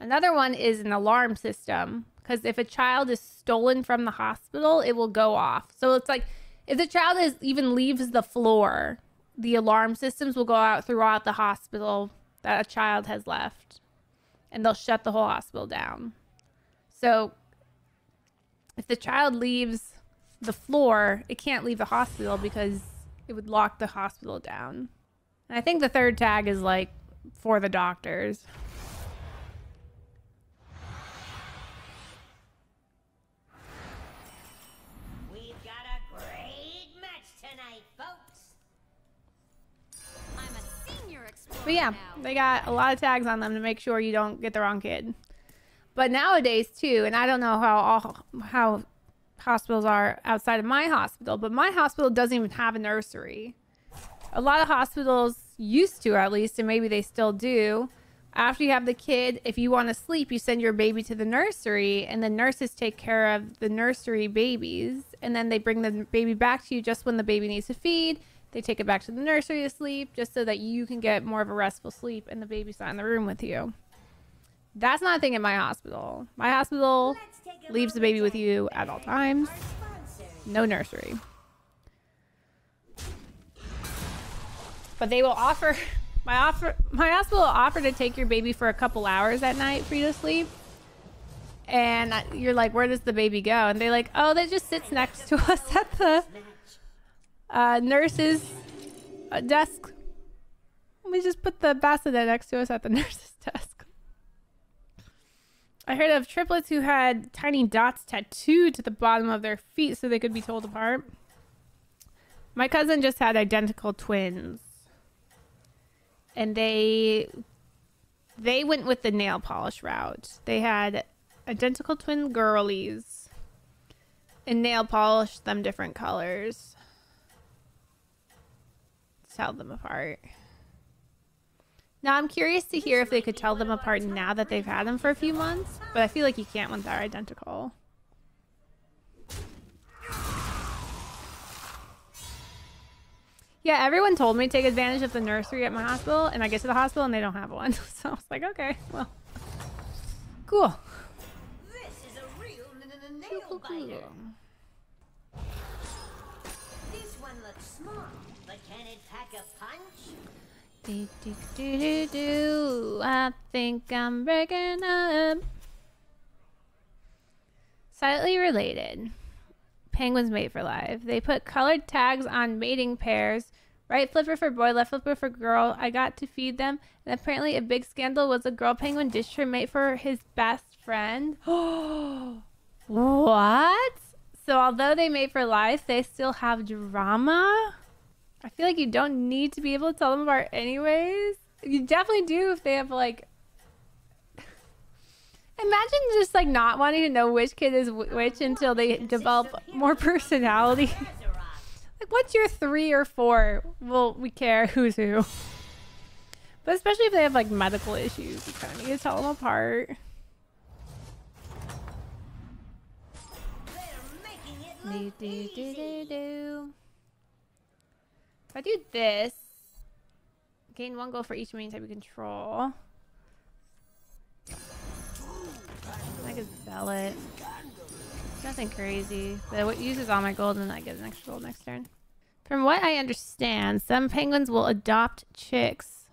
Another one is an alarm system because if a child is stolen from the hospital, it will go off. So it's like if the child is even leaves the floor, the alarm systems will go out throughout the hospital that a child has left, and they'll shut the whole hospital down. So if the child leaves the floor, it can't leave the hospital because it would lock the hospital down. And I think the third tag is like for the doctors. But yeah, they got a lot of tags on them to make sure you don't get the wrong kid. But nowadays too, and I don't know how all, how hospitals are outside of my hospital, but my hospital doesn't even have a nursery. A lot of hospitals used to, at least, and maybe they still do. After you have the kid, if you want to sleep, you send your baby to the nursery, and the nurses take care of the nursery babies, and then they bring the baby back to you just when the baby needs to feed. They take it back to the nursery to sleep, just so that you can get more of a restful sleep, and the baby's not in the room with you. That's not a thing at my hospital. My hospital Let's take a leaves the baby with you at all times. No nursery. But they will offer my offer my hospital will offer to take your baby for a couple hours at night for you to sleep. And you're like, where does the baby go? And they're like, oh, that just sits next to us at the. Uh, nurse's uh, desk. We just put the bassinet next to us at the nurse's desk. I heard of triplets who had tiny dots tattooed to the bottom of their feet so they could be told apart. My cousin just had identical twins. And they they went with the nail polish route. They had identical twin girlies and nail polished them different colors tell them apart. Now I'm curious to hear if they could tell them apart now that they've had them for a few months, but I feel like you can't when they're identical. Yeah, everyone told me to take advantage of the nursery at my hospital, and I get to the hospital and they don't have one. So I was like, okay, well, cool. This is a real nail. Do, do, do, do, do. I think I'm breaking up. Slightly related. Penguins mate for life. They put colored tags on mating pairs. Right flipper for boy, left flipper for girl. I got to feed them, and apparently a big scandal was a girl penguin ditched her mate for his best friend. what? So although they mate for life, they still have drama? I feel like you don't need to be able to tell them apart anyways. You definitely do if they have like Imagine just like not wanting to know which kid is which until they develop more personality. Like what's your 3 or 4? Well, we care who's who. But especially if they have like medical issues, you kind of need to tell them apart. They're making it Do, do, do, do, do. If I do this, gain one goal for each main type of control. I could sell it. Nothing crazy. But it uses all my gold and I get an extra gold next turn. From what I understand, some penguins will adopt chicks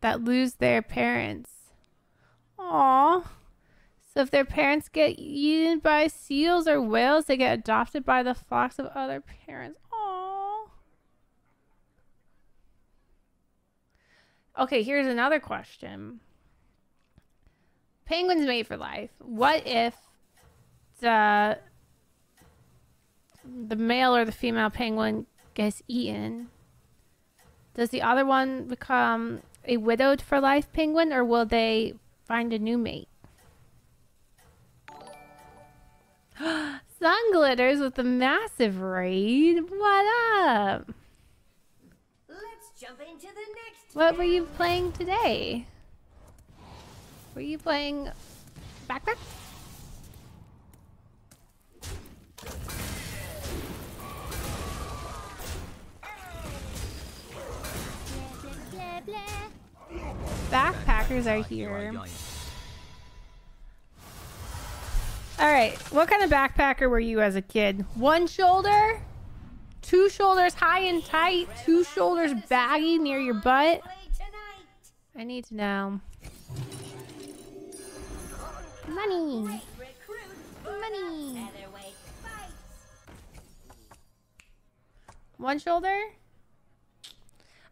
that lose their parents. Aww. So if their parents get eaten by seals or whales, they get adopted by the flocks of other parents. Aww. Okay, here's another question. Penguins mate for life. What if the the male or the female penguin gets eaten? Does the other one become a widowed for life penguin, or will they find a new mate? Sun glitters with a massive raid. What up? Let's jump into the next. What were you playing today? Were you playing backpack? Backpackers are here. All right. What kind of backpacker were you as a kid? One shoulder, two shoulders high and tight, two shoulders baggy near your butt. I need to know. Money. Money. One shoulder?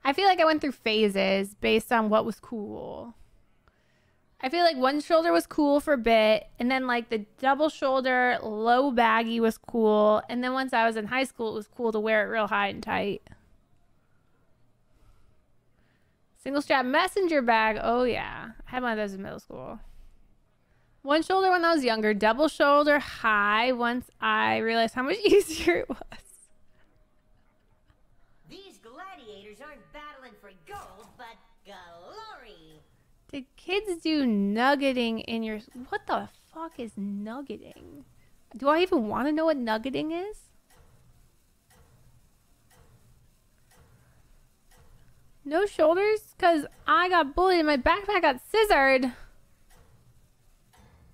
I feel like I went through phases based on what was cool. I feel like one shoulder was cool for a bit, and then like the double shoulder, low baggy was cool, and then once I was in high school, it was cool to wear it real high and tight. Single strap messenger bag. Oh yeah, I had one of those in middle school. One shoulder when I was younger, double shoulder high once I realized how much easier it was. These gladiators aren't battling for gold, but glory. Did kids do nuggeting in your. What the fuck is nuggeting? Do I even want to know what nuggeting is? No shoulders? Because I got bullied and my backpack got scissored.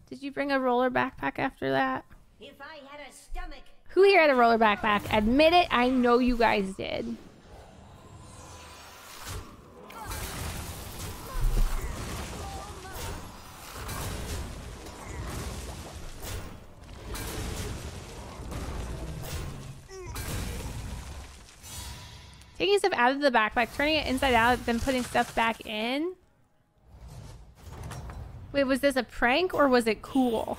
Did you bring a roller backpack after that? If I had a stomach, Who here had a roller backpack? Admit it. I know you guys did. Taking stuff out of the backpack, turning it inside out, then putting stuff back in. Wait, was this a prank or was it cool?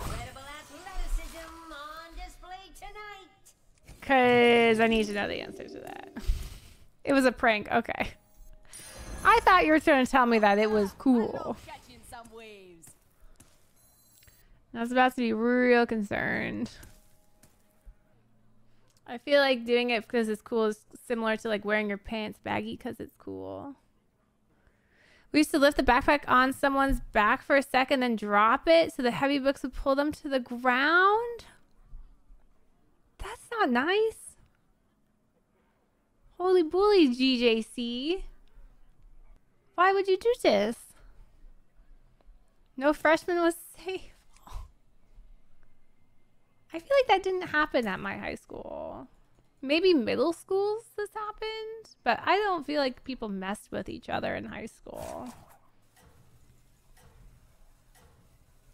Because I need to know the answer to that. It was a prank. Okay. I thought you were trying to tell me that it was cool. I was about to be real concerned. I feel like doing it because it's cool is similar to like wearing your pants baggy because it's cool. We used to lift the backpack on someone's back for a second, then drop it so the heavy books would pull them to the ground. That's not nice. Holy bully, GJC. Why would you do this? No freshman was safe. I feel like that didn't happen at my high school. Maybe middle schools this happened, but I don't feel like people messed with each other in high school.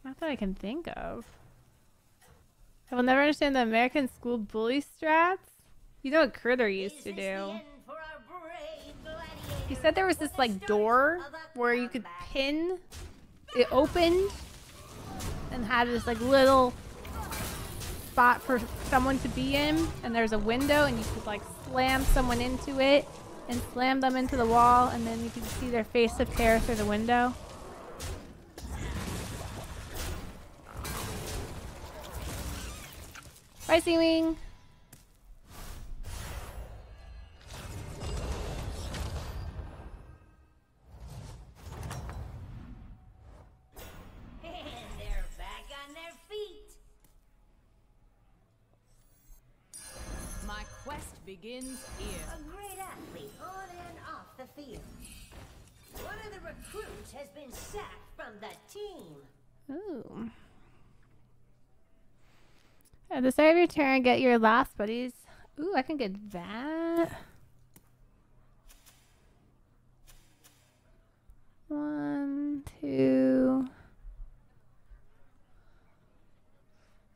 Not that I can think of. I will never understand the American school bully strats. You know what Critter used to do. He said there was this like door where you could pin. It opened and had this like little spot for someone to be in, and there's a window, and you could like slam someone into it and slam them into the wall, and then you can see their face appear through the window. Bye, Seawing. Begins here. A great athlete on and off the field. One of the recruits has been sacked from the team. Ooh. At the start of your turn, get your last buddies. Ooh, I can get that. One, two.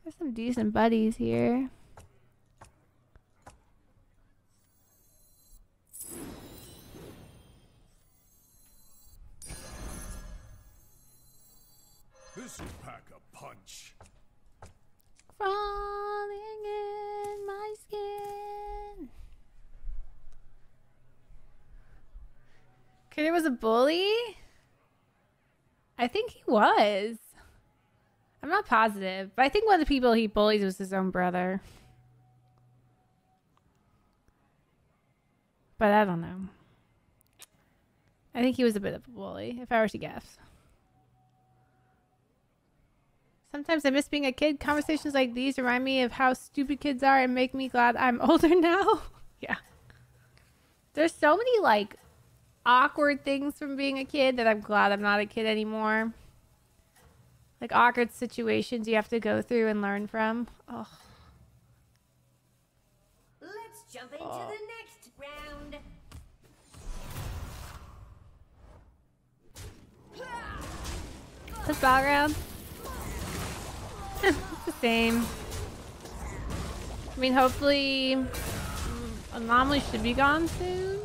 There's some decent buddies here. Critter was a bully? I think he was. I'm not positive, but I think one of the people he bullies was his own brother. But I don't know. I think he was a bit of a bully, if I were to guess. Sometimes I miss being a kid. Conversations like these remind me of how stupid kids are and make me glad I'm older now. yeah. There's so many like awkward things from being a kid that I'm glad I'm not a kid anymore. like awkward situations you have to go through and learn from. Oh, Let's jump into the next round. this background. it's the same. I mean, hopefully, anomaly should be gone soon.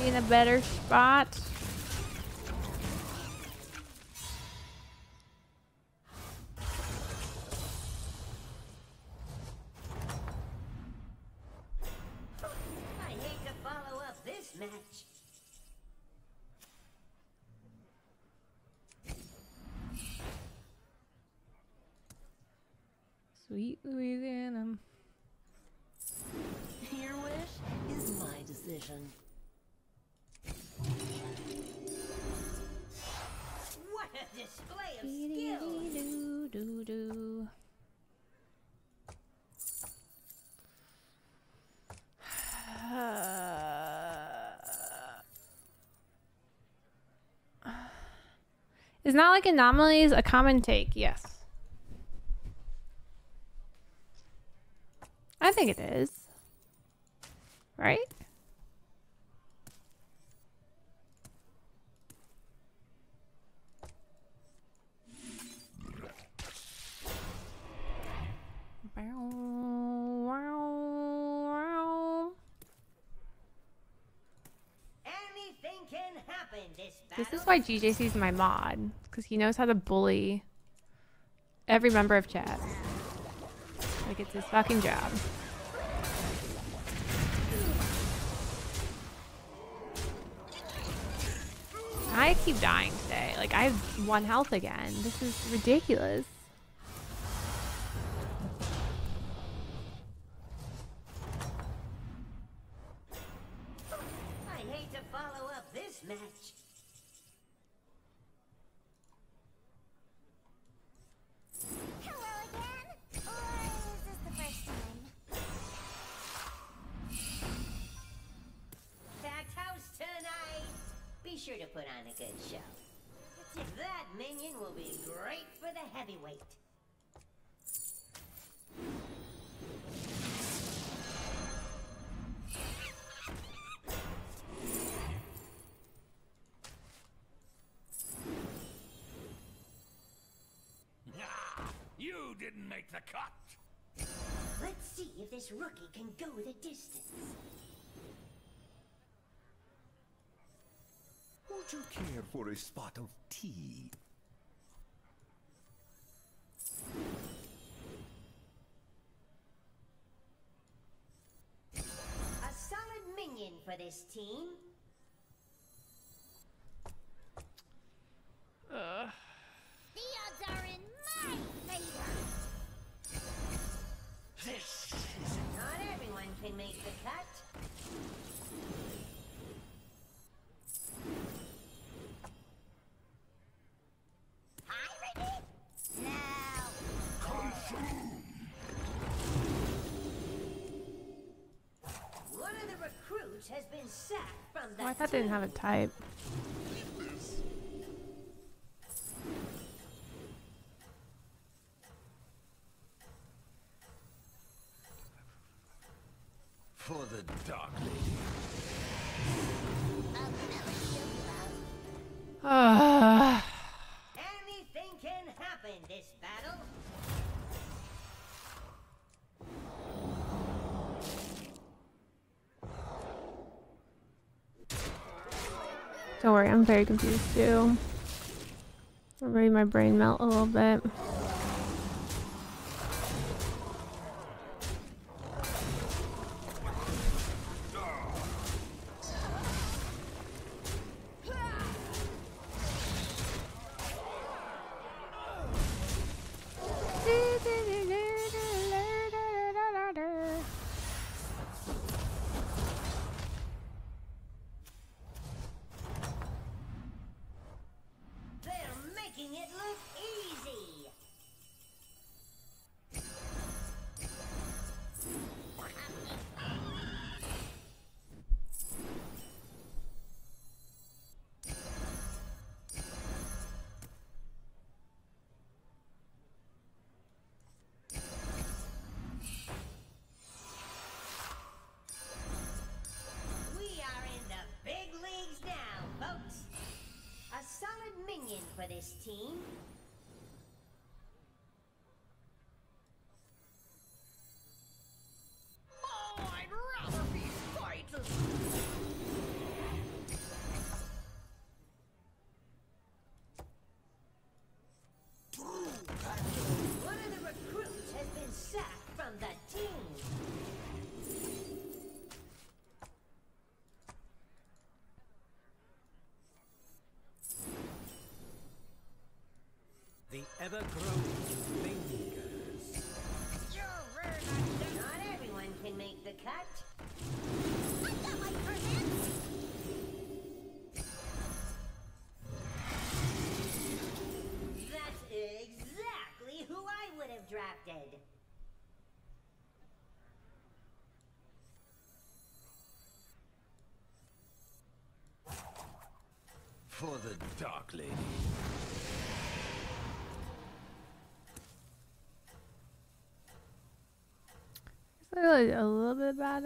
Be in a better spot. Is not like anomalies a common take? Yes. I think it is. Right? Anything can happen this is why GJC's my mod, because he knows how to bully every member of chat. Like it's his fucking job. I keep dying today. Like I have one health again. This is ridiculous. I hate to follow up this match. Good show. That minion will be great for the heavyweight. You didn't make the cut. Let's see if this rookie can go the distance. Would you care for a spot of tea? A solid minion for this team. The Oh, I thought they didn't have a type. Don't worry, I'm very confused too. I'm ready my brain melt a little bit. Lingers. Not everyone can make the cut. I got my permits. That's exactly who I would have drafted. For the Dark Lady. Really a little bit. Oh, bad.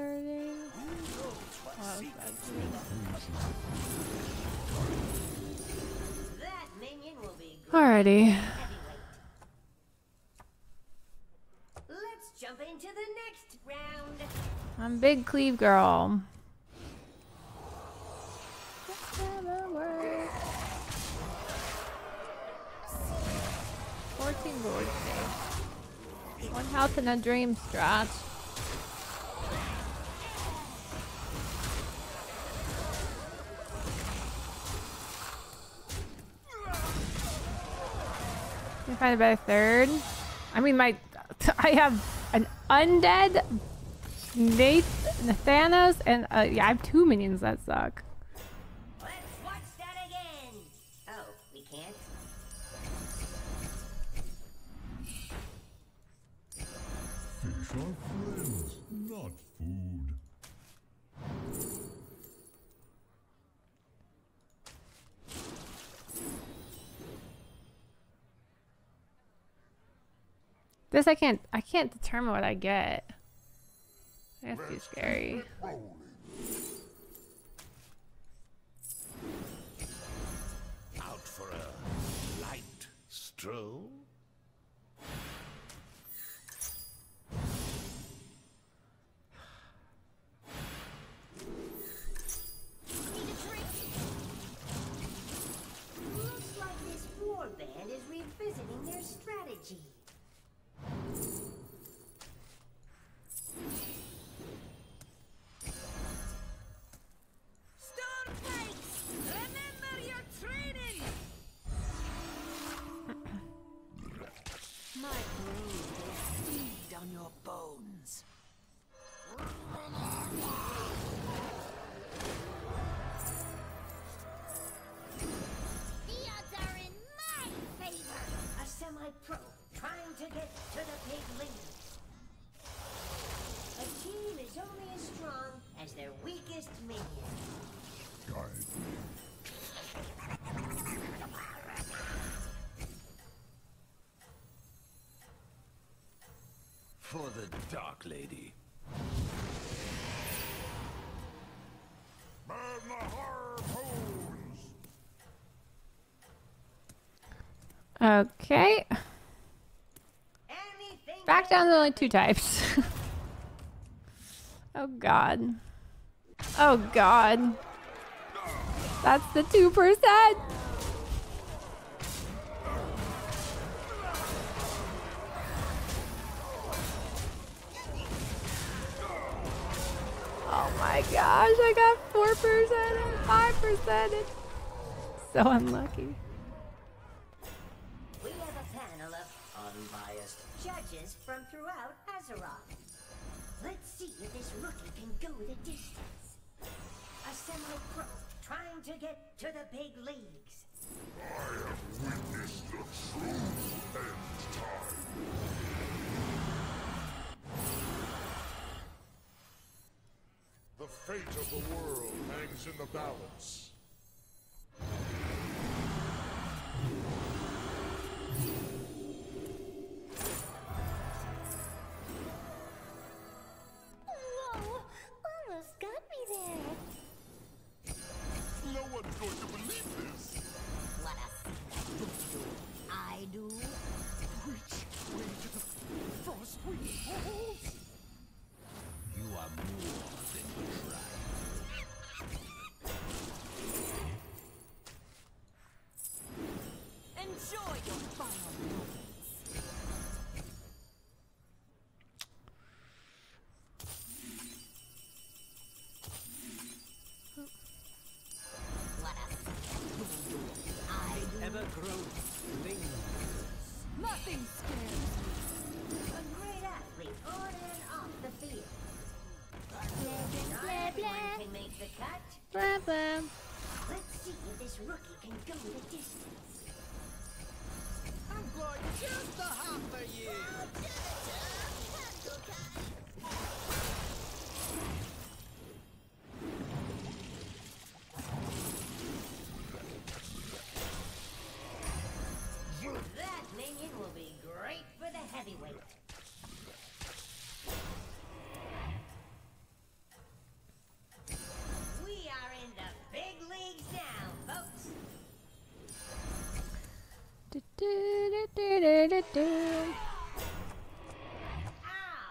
That minion will be great Alrighty. Let's jump into the next round. I'm big cleave girl. That's never work. 14 gold today. One health and a dream strat. Can find a better third? I mean, my I have an undead Nath, Nathanos, and uh, yeah, I have two minions that suck. This I can't. I can't determine what I get. That's too scary. Out for a light stroll? for the Dark Lady. Burn the harpoons! Okay. Anything Back down to only two types. oh god. Oh god. That's the 2%! Gosh, I got 4% and 5%. So unlucky. We have a panel of unbiased judges from throughout Azeroth. Let's see if this rookie can go the distance. A semi-pro trying to get to the big leagues. Witness the true end time. The fate of the world hangs in the balance.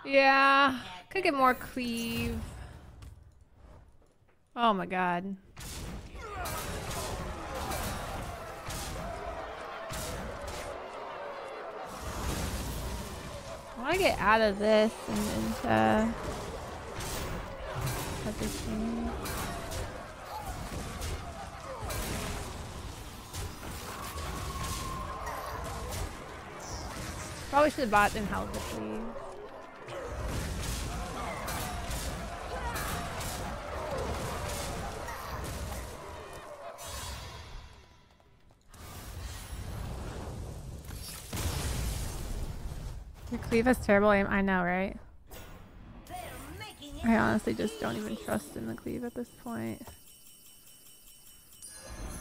Yeah, could get more cleave. Oh my god. I want to get out of this and into. Probably should have bought and held the has terrible aim. I know, right? I honestly just don't even trust in the cleave at this point.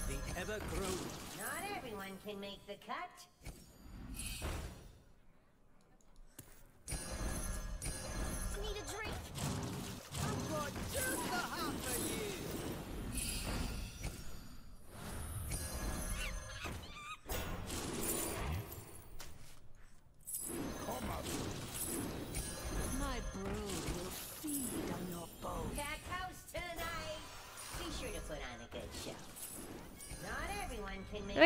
The ever-growing Not everyone can make the cut. Need a drink?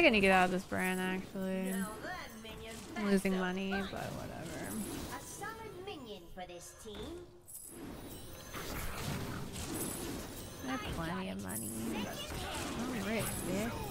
Can I make feel like I need to get out of this brand actually. Now that minion I'm losing money, but whatever. A solid minion for this team. I have plenty of money. I'm oh, rich, bitch.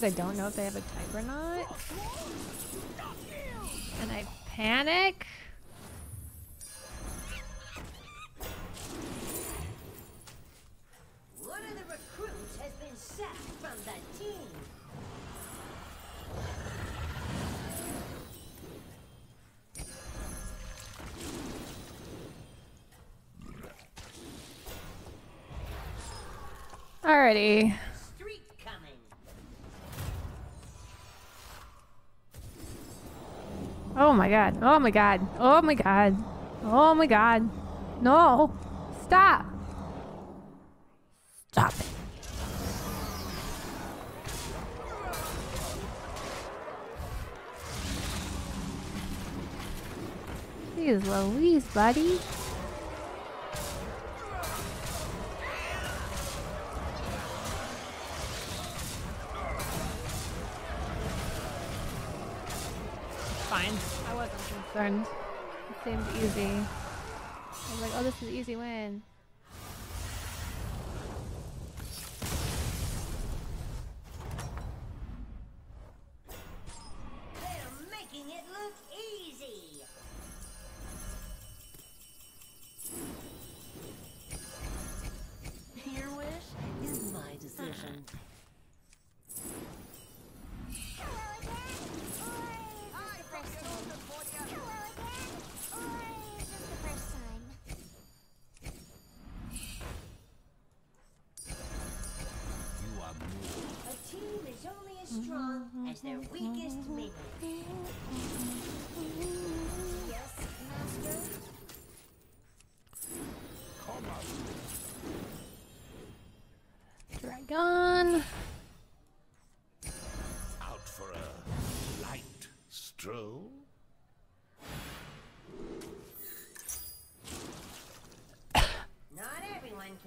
These I don't know if they have a type or not. And I panic. One of the recruits has been sacked from the team. Alrighty. Oh my god. Oh my god. Oh my god. Oh my god. No. Stop. Stop it. Jeez Louise, buddy. Concerned. It seemed easy. I was like, oh, this is an easy win.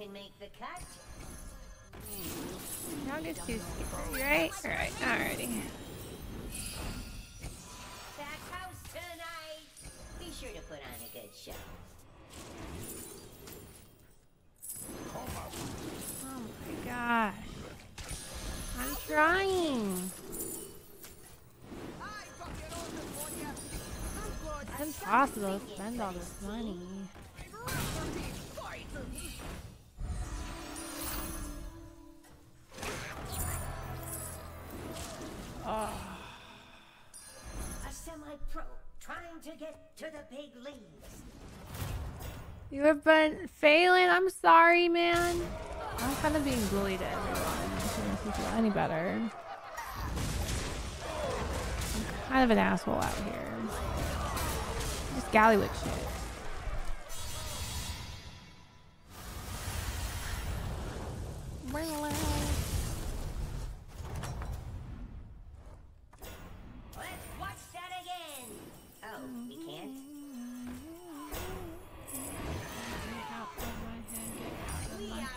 Can make the cut. Y'all get too scary, right? Alright, alrighty. Back house tonight. Be sure to put on a good show. Oh my gosh. I'm trying. I got your order for you. I'm. It's impossible to spend all this money. Semi-pro trying to get to the big leagues. You have been failing. I'm sorry, man. I'm kind of being bullied to everyone. Doesn't feel any better. I'm kind of an asshole out here. Just Gallywix shit.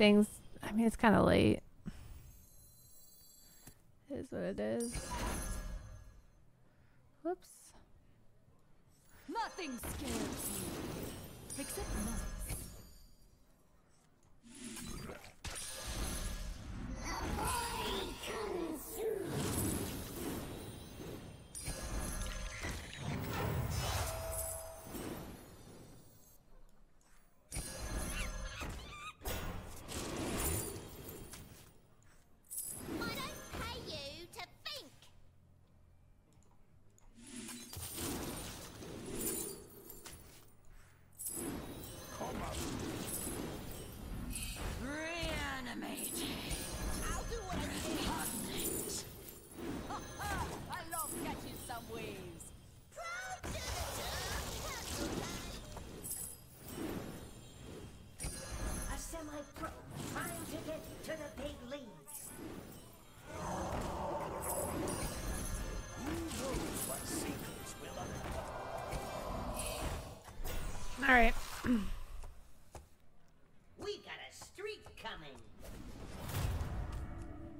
things. I mean, it's kind of late. It is what it is. Whoops. Nothing scares me. Except mice. All right. We got a streak coming.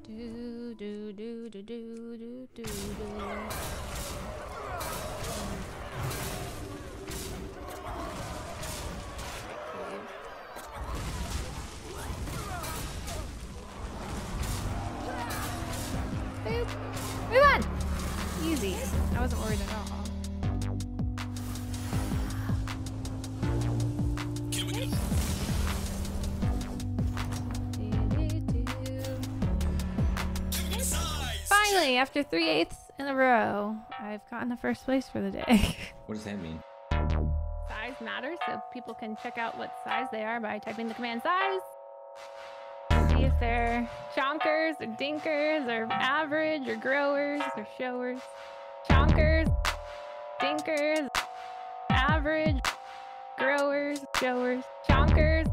Do do do do do do do do. Boop. Move on. Easy. I wasn't worried at all. Finally, after three eighths in a row, I've gotten the first place for the day. What does that mean? size matters, so people can check out what size they are by typing the command size. See if they're chonkers or dinkers or average or growers or showers. Chonkers, dinkers, average, growers, showers, chonkers,